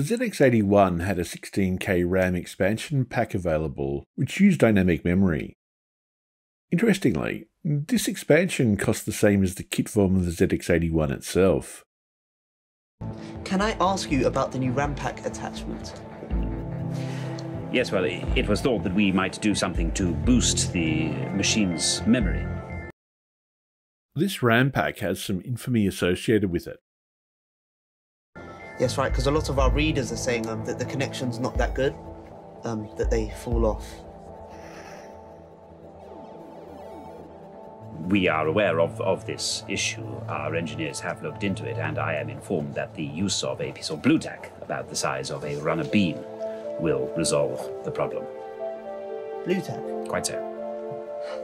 The ZX81 had a 16K RAM expansion pack available, which used dynamic memory. Interestingly, this expansion cost the same as the kit form of the ZX81 itself. Can I ask you about the new RAM pack attachment? Yes, well, it was thought that we might do something to boost the machine's memory. This RAM pack has some infamy associated with it. Yes, right, because a lot of our readers are saying um, that the connection's not that good, um, that they fall off. We are aware of, of this issue. Our engineers have looked into it, and I am informed that the use of a piece of blue tack about the size of a runner beam will resolve the problem. Blue tack? Quite so.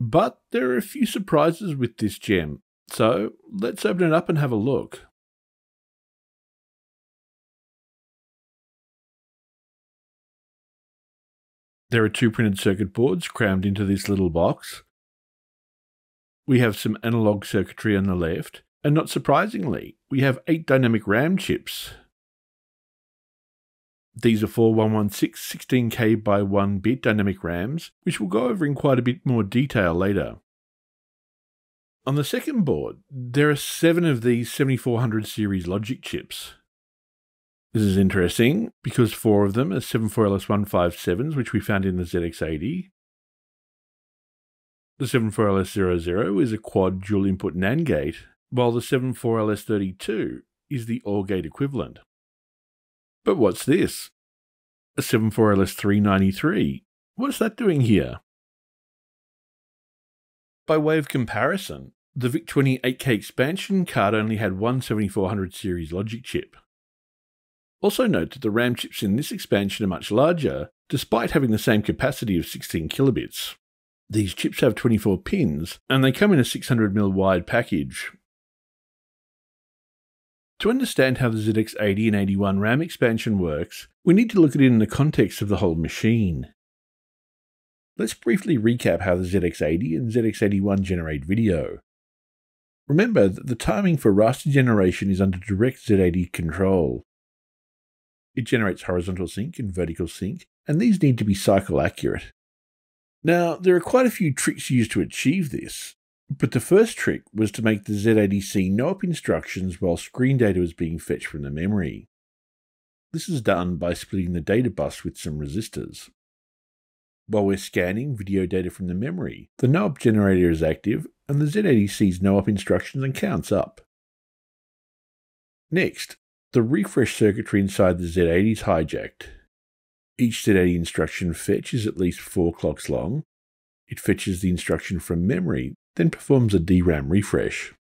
But there are a few surprises with this gem, so let's open it up and have a look. There are two printed circuit boards crammed into this little box. We have some analog circuitry on the left, and not surprisingly, we have eight dynamic RAM chips. These are 4116 16K by 1 bit dynamic RAMs, which we'll go over in quite a bit more detail later. On the second board, there are seven of these 7400 series logic chips. This is interesting because four of them are 74LS157s, which we found in the ZX80. The 74LS00 is a quad dual input NAND gate, while the 74LS32 is the OR gate equivalent. But what's this? A 74LS393. What's that doing here? By way of comparison, the VIC-20 8K expansion card only had one 7400 series logic chip. Also note that the RAM chips in this expansion are much larger, despite having the same capacity of 16 kilobits. These chips have 24 pins, and they come in a 600mm wide package. To understand how the ZX80 and 81 RAM expansion works, we need to look at it in the context of the whole machine. Let's briefly recap how the ZX80 and ZX81 generate video. Remember that the timing for raster generation is under direct Z80 control. It generates horizontal sync and vertical sync, and these need to be cycle accurate. Now, there are quite a few tricks used to achieve this, but the first trick was to make the Z80 see no-op instructions while screen data was being fetched from the memory. This is done by splitting the data bus with some resistors. While we're scanning video data from the memory, the no-op generator is active and the Z80 sees no-op instructions and counts up. Next, the refresh circuitry inside the Z80 is hijacked. Each Z80 instruction fetch is at least 4 clocks long. It fetches the instruction from memory, then performs a DRAM refresh.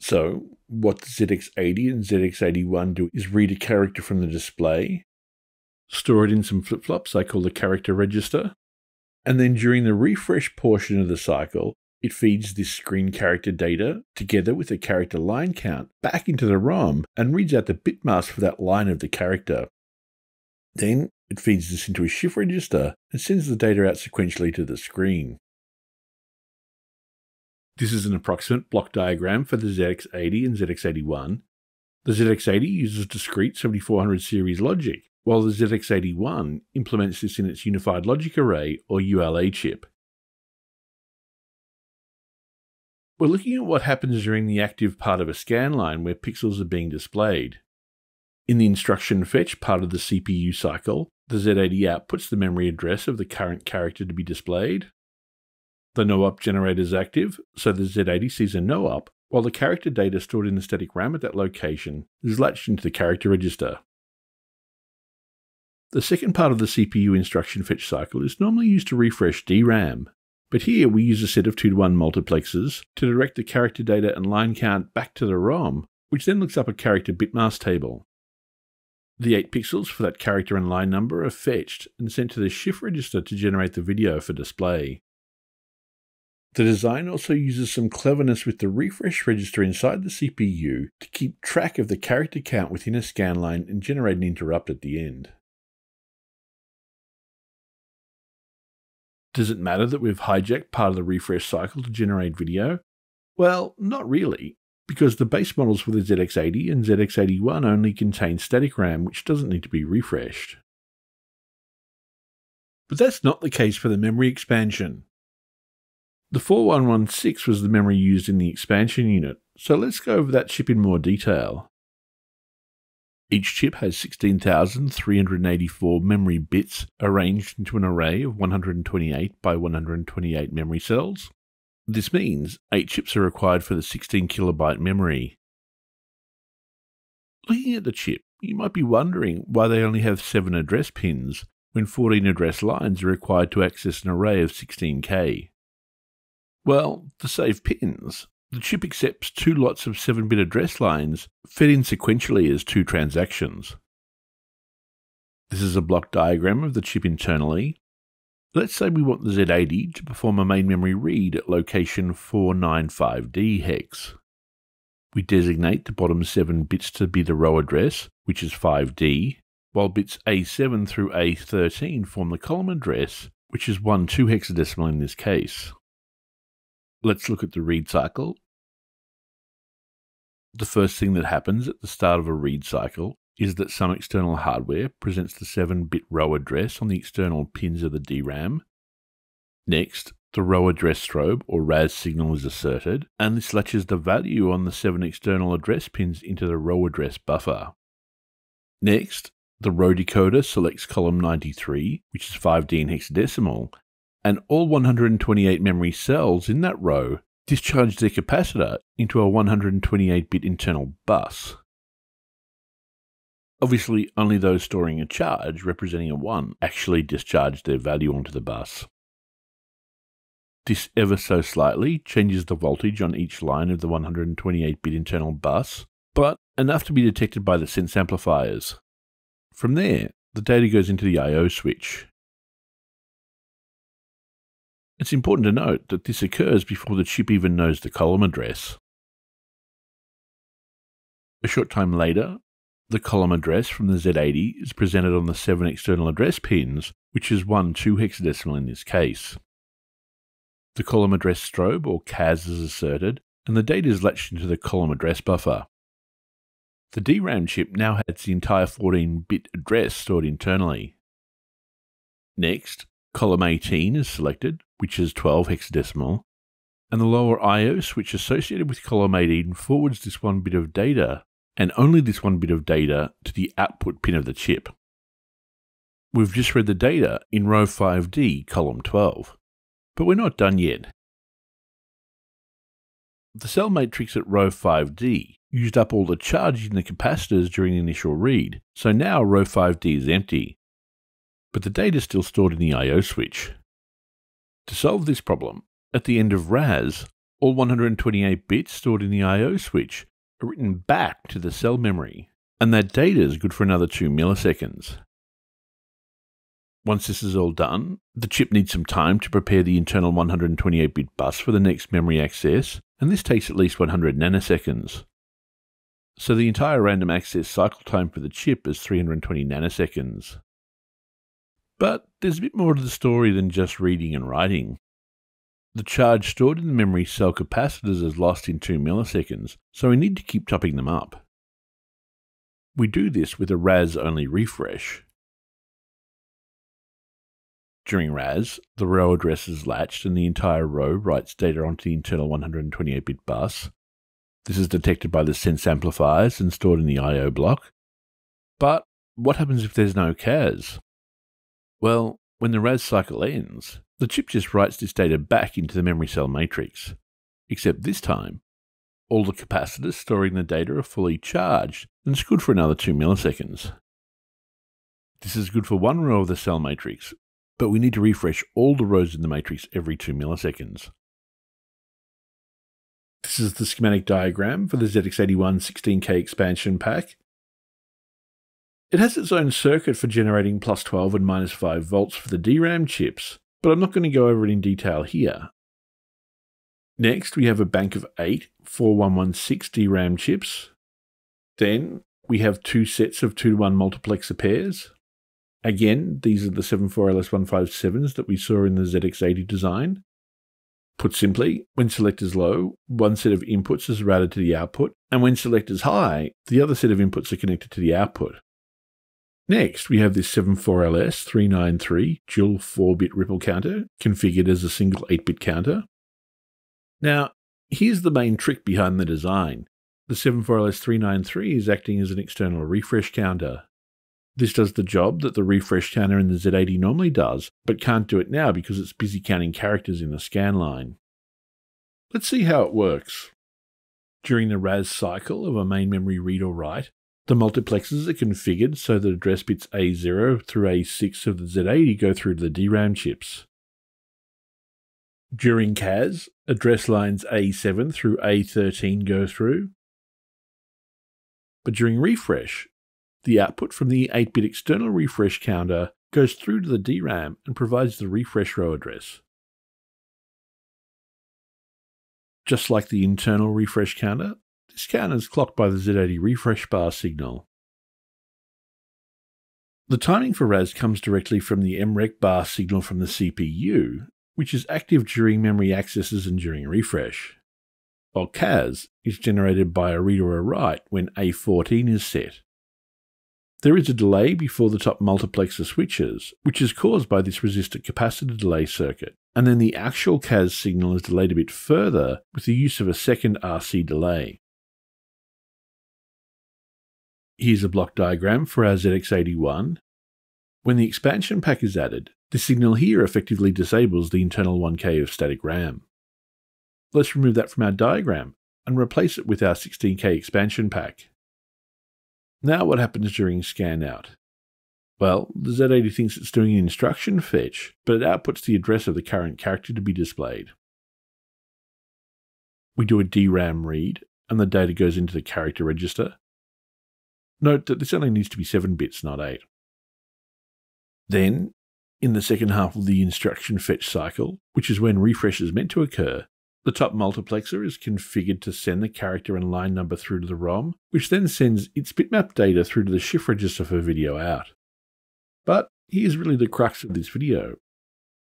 So, what the ZX80 and ZX81 do is read a character from the display, store it in some flip flops I call the character register, and then during the refresh portion of the cycle, it feeds this screen character data together with a character line count back into the ROM and reads out the bit mask for that line of the character. Then it feeds this into a shift register and sends the data out sequentially to the screen. This is an approximate block diagram for the ZX80 and ZX81. The ZX80 uses discrete 7400 series logic, while the ZX81 implements this in its Unified Logic Array or ULA chip. We're looking at what happens during the active part of a scan line where pixels are being displayed. In the instruction fetch part of the CPU cycle, the Z80 outputs the memory address of the current character to be displayed. The no-op generator is active, so the Z80 sees a no-op, while the character data stored in the static RAM at that location is latched into the character register. The second part of the CPU instruction fetch cycle is normally used to refresh DRAM, but here we use a set of 2 to 1 multiplexers to direct the character data and line count back to the ROM, which then looks up a character bitmask table. The 8 pixels for that character and line number are fetched and sent to the shift register to generate the video for display. The design also uses some cleverness with the refresh register inside the CPU to keep track of the character count within a scan line and generate an interrupt at the end. Does it matter that we've hijacked part of the refresh cycle to generate video? Well, not really, because the base models for the ZX80 and ZX81 only contain static RAM, which doesn't need to be refreshed. But that's not the case for the memory expansion. The 4116 was the memory used in the expansion unit, so let's go over that chip in more detail. Each chip has 16,384 memory bits arranged into an array of 128 by 128 memory cells. This means 8 chips are required for the 16 kilobyte memory. Looking at the chip, you might be wondering why they only have 7 address pins when 14 address lines are required to access an array of 16K. Well, to save pins, the chip accepts two lots of 7 bit address lines fed in sequentially as two transactions. This is a block diagram of the chip internally. Let's say we want the Z80 to perform a main memory read at location 495D hex. We designate the bottom 7 bits to be the row address, which is 5D, while bits A7 through A13 form the column address, which is 1 2 hexadecimal in this case. Let's look at the read cycle. The first thing that happens at the start of a read cycle is that some external hardware presents the 7 bit row address on the external pins of the DRAM. Next, the row address strobe or RAS signal is asserted, and this latches the value on the 7 external address pins into the row address buffer. Next, the row decoder selects column 93, which is 5D in hexadecimal, and all 128 memory cells in that row discharge their capacitor into a 128 bit internal bus. Obviously, only those storing a charge representing a 1 actually discharge their value onto the bus. This ever so slightly changes the voltage on each line of the 128 bit internal bus, but enough to be detected by the sense amplifiers. From there, the data goes into the I.O. switch, it's important to note that this occurs before the chip even knows the column address. A short time later, the column address from the Z80 is presented on the seven external address pins, which is 1 2 hexadecimal in this case. The column address strobe, or CAS, is asserted, and the data is latched into the column address buffer. The DRAM chip now has the entire 14 bit address stored internally. Next, column 18 is selected, which is 12 hexadecimal, and the lower I.O. switch associated with column 18 forwards this one bit of data, and only this one bit of data, to the output pin of the chip. We've just read the data in row 5D, column 12, but we're not done yet. The cell matrix at row 5D used up all the charge in the capacitors during the initial read, so now row 5D is empty. But the data is still stored in the I.O. switch. To solve this problem, at the end of RAS, all 128 bits stored in the I.O. switch are written back to the cell memory, and that data is good for another 2 milliseconds. Once this is all done, the chip needs some time to prepare the internal 128 bit bus for the next memory access, and this takes at least 100 nanoseconds. So the entire random access cycle time for the chip is 320 nanoseconds. But there's a bit more to the story than just reading and writing. The charge stored in the memory cell capacitors is lost in 2 milliseconds, so we need to keep topping them up. We do this with a RAS only refresh. During RAS, the row address is latched and the entire row writes data onto the internal 128 bit bus. This is detected by the sense amplifiers and stored in the I.O. block. But what happens if there's no CAS? Well, when the RAS cycle ends, the chip just writes this data back into the memory cell matrix. Except this time, all the capacitors storing the data are fully charged, and it's good for another 2 milliseconds. This is good for one row of the cell matrix, but we need to refresh all the rows in the matrix every 2 milliseconds. This is the schematic diagram for the ZX81 16K expansion pack, it has its own circuit for generating plus 12 and minus 5 volts for the DRAM chips, but I'm not going to go over it in detail here. Next, we have a bank of 8 4116 DRAM chips. Then, we have two sets of 2 to 1 multiplexer pairs. Again, these are the 74LS157s that we saw in the ZX80 design. Put simply, when select is low, one set of inputs is routed to the output, and when select is high, the other set of inputs are connected to the output. Next, we have this 74LS393 dual 4-bit ripple counter configured as a single 8-bit counter. Now, here's the main trick behind the design. The 74LS393 is acting as an external refresh counter. This does the job that the refresh counter in the Z80 normally does, but can't do it now because it's busy counting characters in the scan line. Let's see how it works. During the RAS cycle of a main memory read or write, the multiplexers are configured so that address bits A0 through A6 of the Z80 go through to the DRAM chips. During CAS, address lines A7 through A13 go through. But during refresh, the output from the 8 bit external refresh counter goes through to the DRAM and provides the refresh row address. Just like the internal refresh counter, this counter is clocked by the Z80 refresh bar signal. The timing for RAS comes directly from the MREQ bar signal from the CPU, which is active during memory accesses and during refresh, while CAS is generated by a read or a write when A14 is set. There is a delay before the top multiplexer switches, which is caused by this resistor capacitor delay circuit, and then the actual CAS signal is delayed a bit further with the use of a second RC delay. Here's a block diagram for our ZX81. When the expansion pack is added, the signal here effectively disables the internal 1K of static RAM. Let's remove that from our diagram and replace it with our 16K expansion pack. Now what happens during scan out? Well, the Z80 thinks it's doing an instruction fetch, but it outputs the address of the current character to be displayed. We do a DRAM read, and the data goes into the character register. Note that this only needs to be 7 bits, not 8. Then, in the second half of the instruction fetch cycle, which is when refresh is meant to occur, the top multiplexer is configured to send the character and line number through to the ROM, which then sends its bitmap data through to the shift register for video out. But here's really the crux of this video.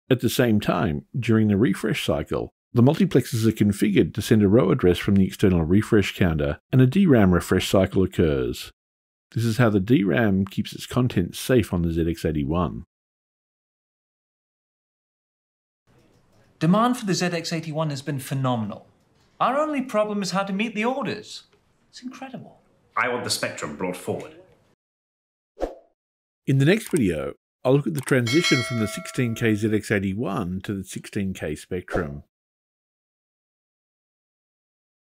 At the same time, during the refresh cycle, the multiplexers are configured to send a row address from the external refresh counter, and a DRAM refresh cycle occurs. This is how the DRAM keeps its contents safe on the ZX81. Demand for the ZX81 has been phenomenal. Our only problem is how to meet the orders. It's incredible. I want the Spectrum brought forward. In the next video, I'll look at the transition from the 16K ZX81 to the 16K Spectrum.